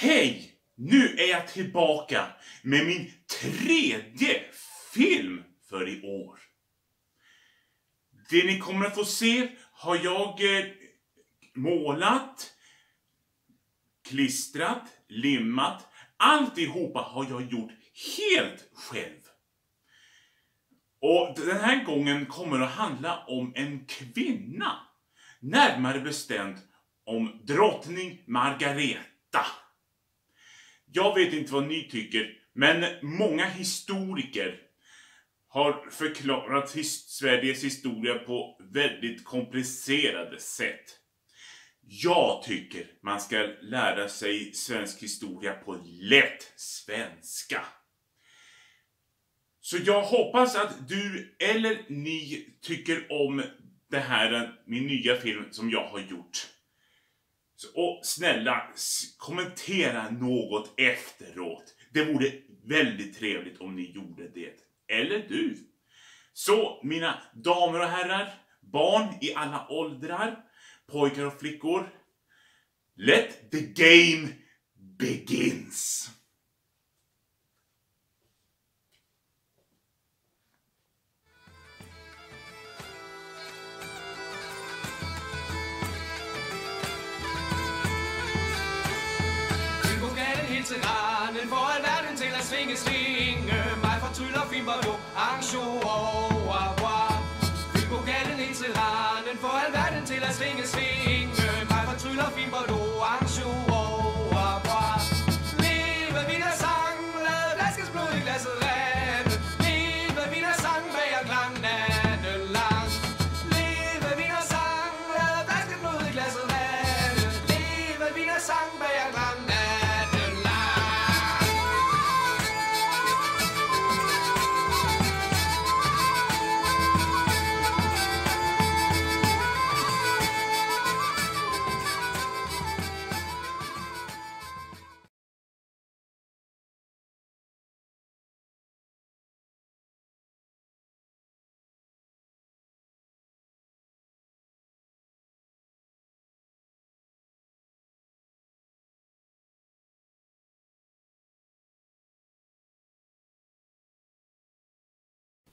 Hej! Nu är jag tillbaka med min tredje film för i år. Det ni kommer att få se har jag eh, målat, klistrat, limmat. Alltihopa har jag gjort helt själv. Och den här gången kommer det att handla om en kvinna. Närmare bestämt om drottning Margareta. Jag vet inte vad ni tycker, men många historiker har förklarat his Sveriges historia på väldigt komplicerade sätt. Jag tycker man ska lära sig svensk historia på lätt svenska. Så jag hoppas att du eller ni tycker om det här, min nya film som jag har gjort. Och snälla, kommentera något efteråt. Det vore väldigt trevligt om ni gjorde det. Eller du. Så, mina damer och herrar, barn i alla åldrar, pojkar och flickor. Let the game begins! Zimbabwe.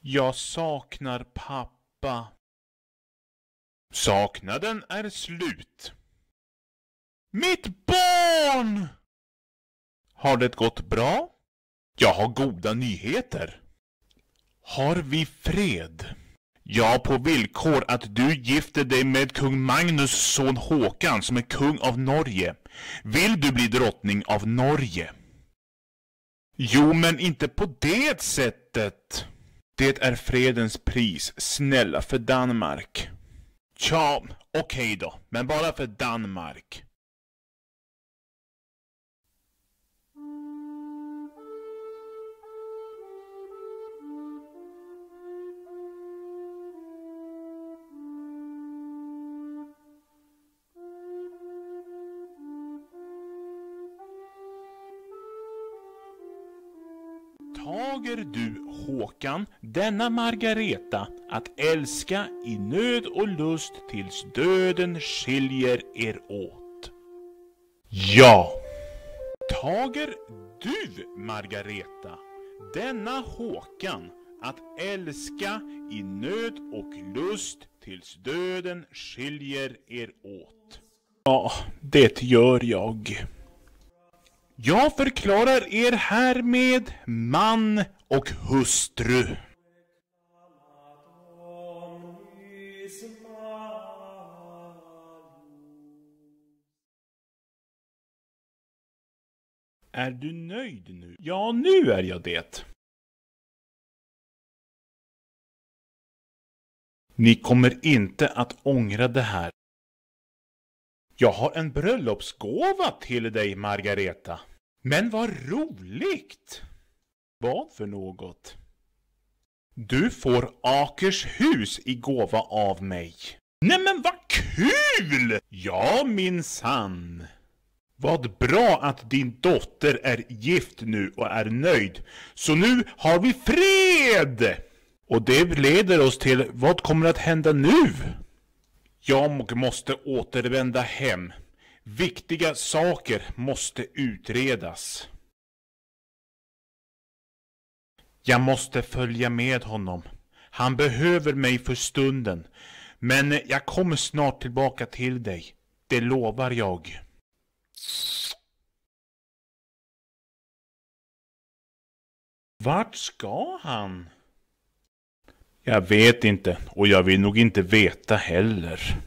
Jag saknar pappa. Saknaden är slut. Mitt barn! Har det gått bra? Jag har goda nyheter. Har vi fred? Ja, på villkor att du gifter dig med kung Magnus son Håkan som är kung av Norge. Vill du bli drottning av Norge? Jo, men inte på det sättet. Det är fredens pris, snälla för Danmark. Tja, okej då, men bara för Danmark. Tager du, Håkan, denna Margareta att älska i nöd och lust tills döden skiljer er åt? Ja. Tager du, Margareta, denna Håkan att älska i nöd och lust tills döden skiljer er åt? Ja, det gör jag. Jag förklarar er härmed man och hustru. Är du nöjd nu? Ja, nu är jag det. Ni kommer inte att ångra det här. Jag har en bröllopsgåva till dig, Margareta. Men vad roligt! Vad för något? Du får Akershus i gåva av mig. Nej men vad kul! Ja minsann. Vad bra att din dotter är gift nu och är nöjd. Så nu har vi fred! Och det leder oss till vad kommer att hända nu? Jag måste återvända hem. Viktiga saker måste utredas. Jag måste följa med honom. Han behöver mig för stunden. Men jag kommer snart tillbaka till dig. Det lovar jag. Vart ska han? Jag vet inte och jag vill nog inte veta heller.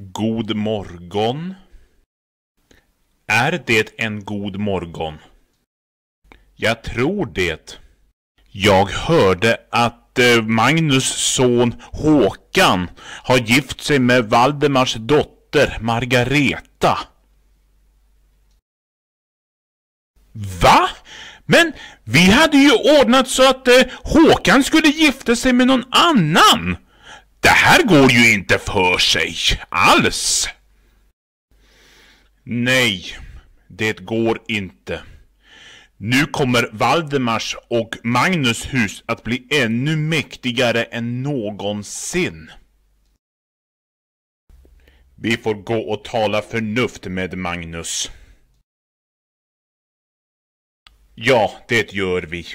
God morgon. Är det en god morgon? Jag tror det. Jag hörde att eh, Magnus son Håkan har gift sig med Valdemars dotter Margareta. Va? Men vi hade ju ordnat så att eh, Håkan skulle gifta sig med någon annan. Det här går ju inte för sig alls. Nej, det går inte. Nu kommer Valdemars och Magnus hus att bli ännu mäktigare än någonsin. Vi får gå och tala förnuft med Magnus. Ja, det gör vi.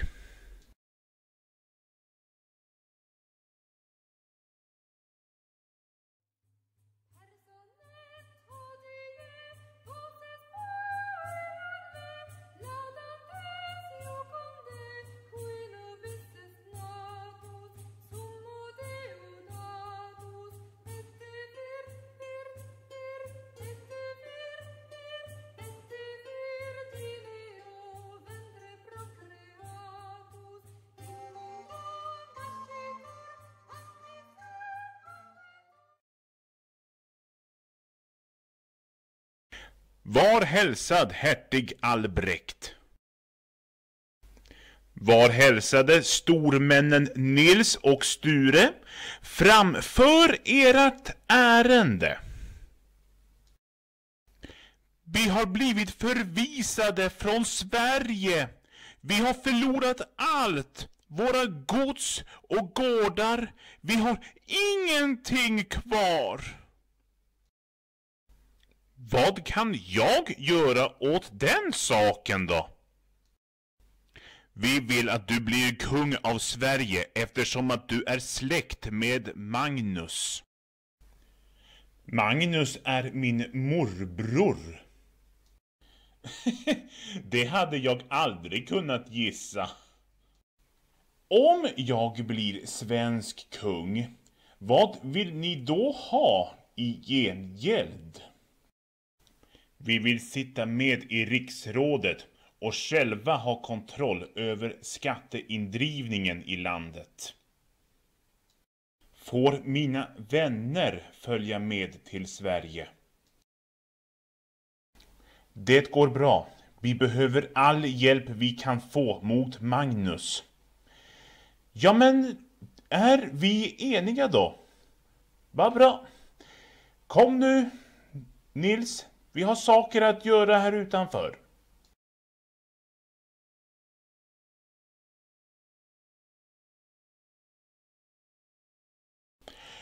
Var hälsad hertig Albrekt. Var hälsade stormännen Nils och Sture framför ert ärende. Vi har blivit förvisade från Sverige. Vi har förlorat allt. Våra gods och gårdar. Vi har ingenting kvar. Vad kan jag göra åt den saken då? Vi vill att du blir kung av Sverige eftersom att du är släkt med Magnus. Magnus är min morbror. Det hade jag aldrig kunnat gissa. Om jag blir svensk kung, vad vill ni då ha i gengäld? Vi vill sitta med i riksrådet och själva ha kontroll över skatteindrivningen i landet. Får mina vänner följa med till Sverige? Det går bra. Vi behöver all hjälp vi kan få mot Magnus. Ja, men är vi eniga då? Vad bra. Kom nu, Nils. Vi har saker att göra här utanför.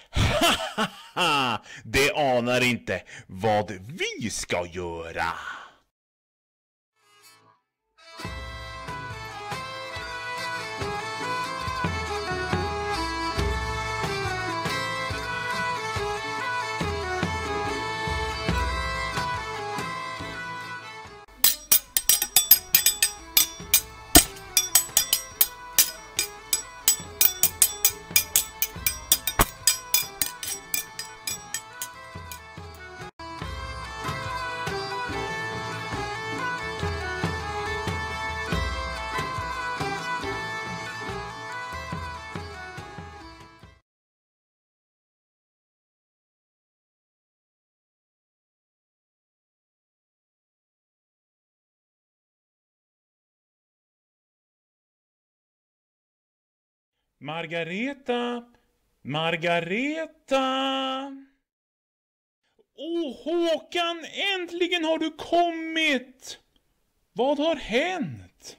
Hahaha! Det anar inte vad vi ska göra. Margareta, Margareta. Åh Håkan, äntligen har du kommit! Vad har hänt?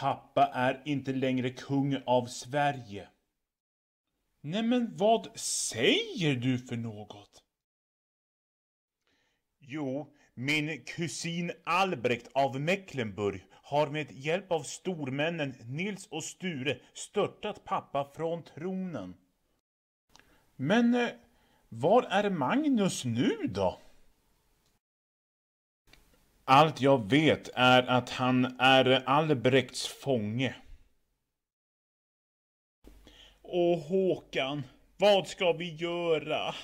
pappa är inte längre kung av Sverige. Nej men vad säger du för något? Jo, min kusin Albrecht av Mecklenburg har med hjälp av stormännen Nils och Sture störtat pappa från tronen. Men eh, var är Magnus nu då? Allt jag vet är att han är Albrekts fånge. Åh Håkan, vad ska vi göra?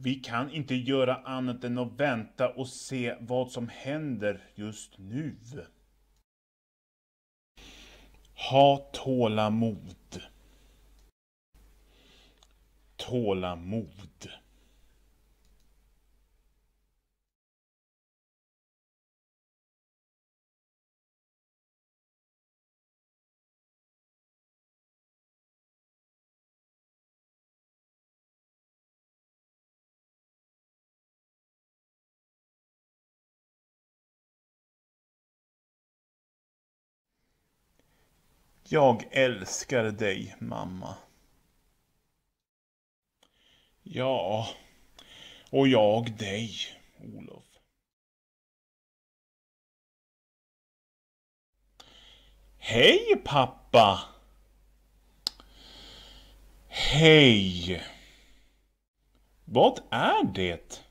Vi kan inte göra annat än att vänta och se vad som händer just nu. Ha tålamod. Tålamod. Jag älskar dig, mamma. Ja, och jag dig, Olof. Hej, pappa! Hej! Vad är det?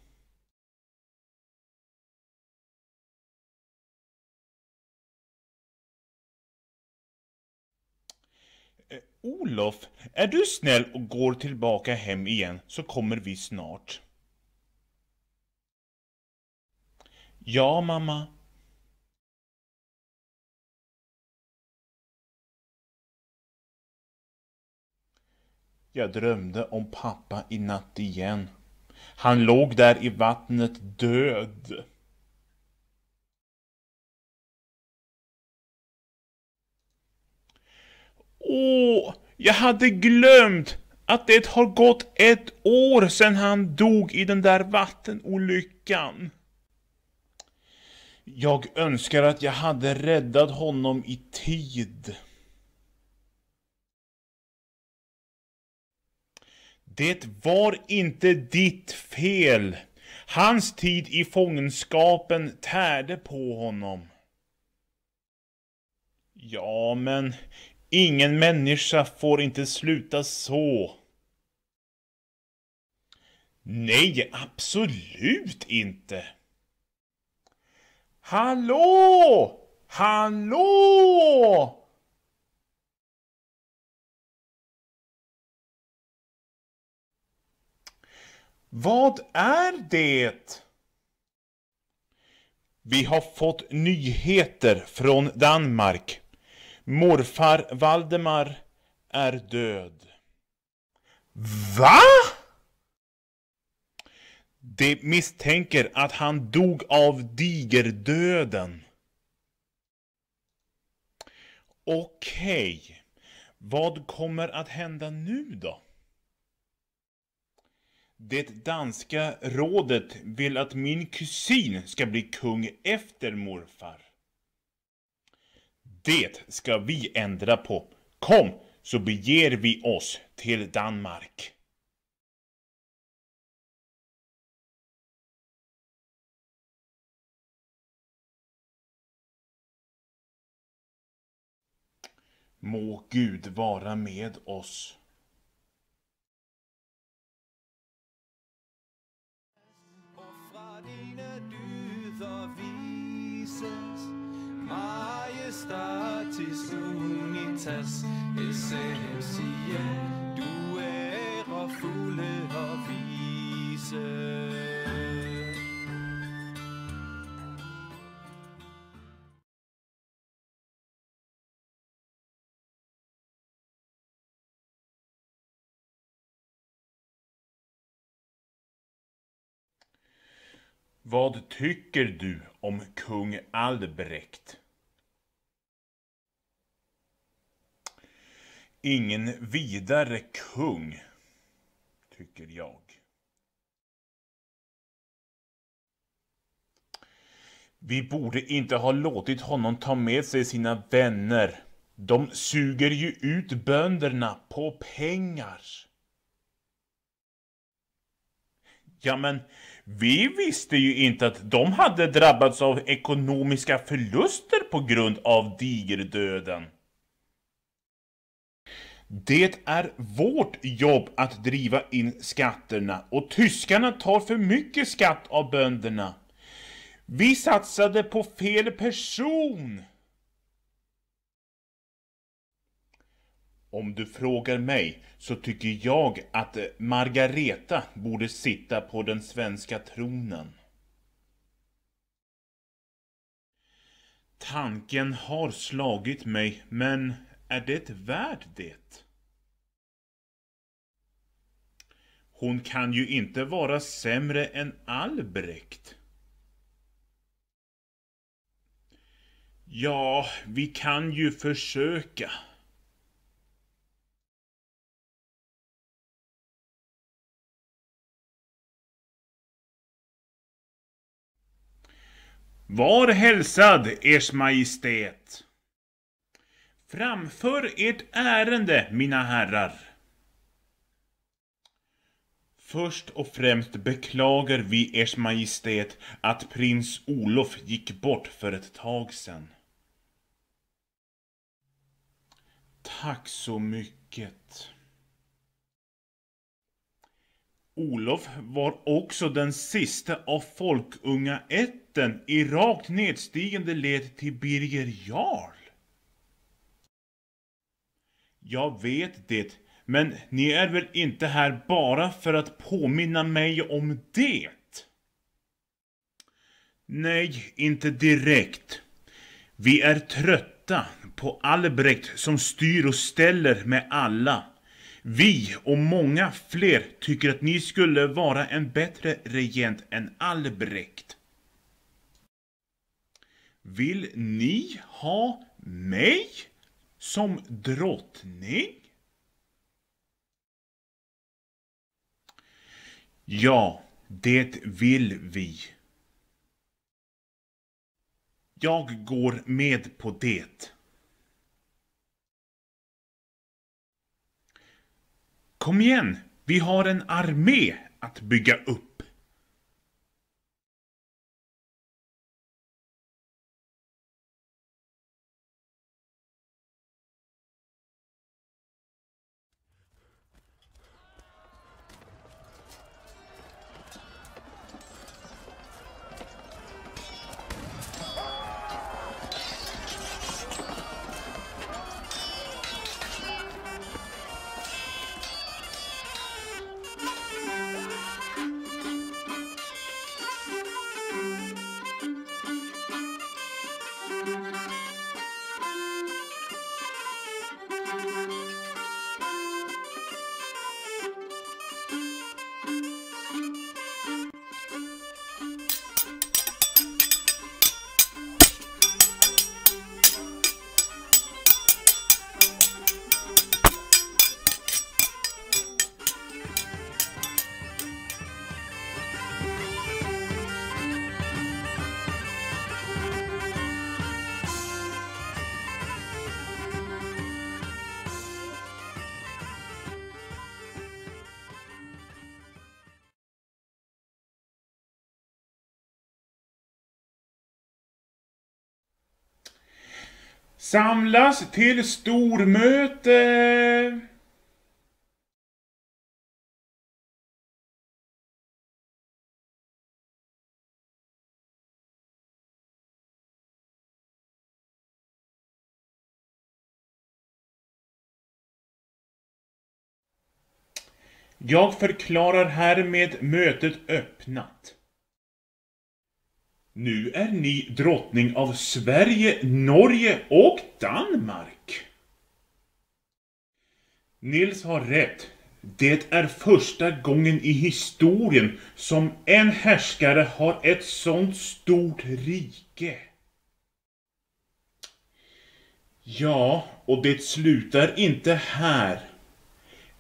Eh, Olof, är du snäll och går tillbaka hem igen så kommer vi snart. Ja, mamma. Jag drömde om pappa i natt igen. Han låg där i vattnet död. Åh, jag hade glömt att det har gått ett år sedan han dog i den där vattenolyckan. Jag önskar att jag hade räddat honom i tid. Det var inte ditt fel. Hans tid i fångenskapen tärde på honom. Ja, men ingen människa får inte sluta så. Nej, absolut inte. Hallå! Hallå! Vad är det? Vi har fått nyheter från Danmark. Morfar Valdemar är död. Va? De misstänker att han dog av digerdöden. Okej, vad kommer att hända nu då? Det danska rådet vill att min kusin ska bli kung efter morfar. Det ska vi ändra på. Kom, så beger vi oss till Danmark. Må Gud vara med oss. Offra dina dyder vises Majestatis unitas Essentie Du ærefulde og vise. Vad tycker du om kung Albrecht? Ingen vidare kung, tycker jag. Vi borde inte ha låtit honom ta med sig sina vänner. De suger ju ut bönderna på pengar. Ja, men vi visste ju inte att de hade drabbats av ekonomiska förluster på grund av digerdöden. Det är vårt jobb att driva in skatterna och tyskarna tar för mycket skatt av bönderna. Vi satsade på fel person. Om du frågar mig så tycker jag att eh, Margareta borde sitta på den svenska tronen. Tanken har slagit mig, men är det värt det? Hon kan ju inte vara sämre än Albrecht. Ja, vi kan ju försöka. Var hälsad, Ers Majestät. Framför ert ärende, mina herrar. Först och främst beklagar vi Ers Majestät att prins Olof gick bort för ett tag sedan. Tack så mycket. Olof var också den sista av folkungaätten i rakt nedstigande led till Birger Jarl. Jag vet det, men ni är väl inte här bara för att påminna mig om det? Nej, inte direkt. Vi är trötta på Albrekt som styr och ställer med alla. Vi och många fler tycker att ni skulle vara en bättre regent än Albrecht. Vill ni ha mig som drottning? Ja, det vill vi. Jag går med på det. Kom igen, vi har en armé att bygga upp. Samlas till stormöte! Jag förklarar härmed mötet öppnat. Nu är ni drottning av Sverige, Norge och Danmark. Nils har rätt. Det är första gången i historien som en härskare har ett sånt stort rike. Ja, och det slutar inte här.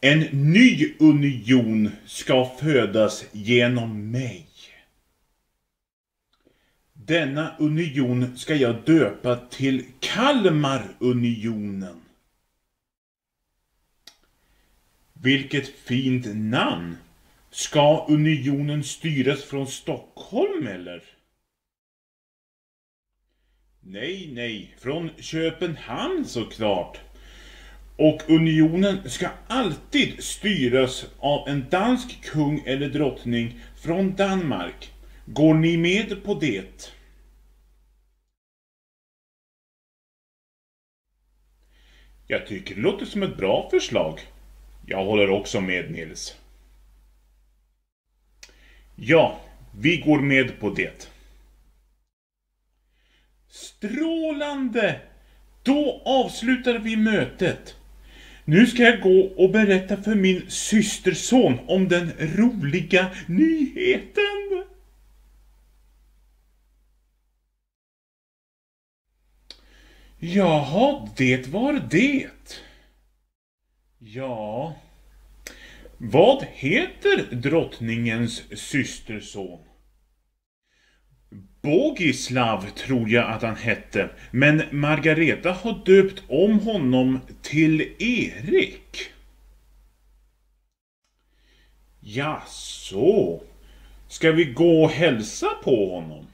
En ny union ska födas genom mig. Denna union ska jag döpa till Kalmarunionen. Vilket fint namn! Ska unionen styras från Stockholm eller? Nej, nej, från Köpenhamn såklart. Och unionen ska alltid styras av en dansk kung eller drottning från Danmark. Går ni med på det? Jag tycker det låter som ett bra förslag. Jag håller också med Nils. Ja, vi går med på det. Strålande! Då avslutar vi mötet. Nu ska jag gå och berätta för min systerson om den roliga nyheten. Jaha, det var det. Ja, vad heter drottningens systerson? Bogislav tror jag att han hette, men Margareta har döpt om honom till Erik. Ja, så. Ska vi gå och hälsa på honom?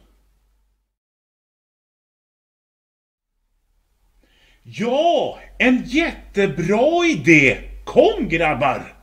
Ja, en jättebra idé! Kom grabbar!